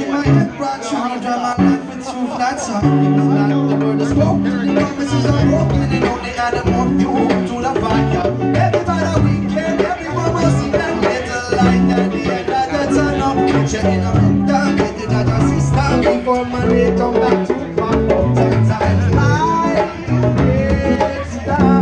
In my head right Trying to drive my life with two flats up It's not the word is spoken The promises are broken And it only Adam walked you home to the fire. Every Friday weekend Everyone will see that little light At the end of the tunnel. Put you in a room down With the judge and sister. Before Monday come back to my Ten times I get down.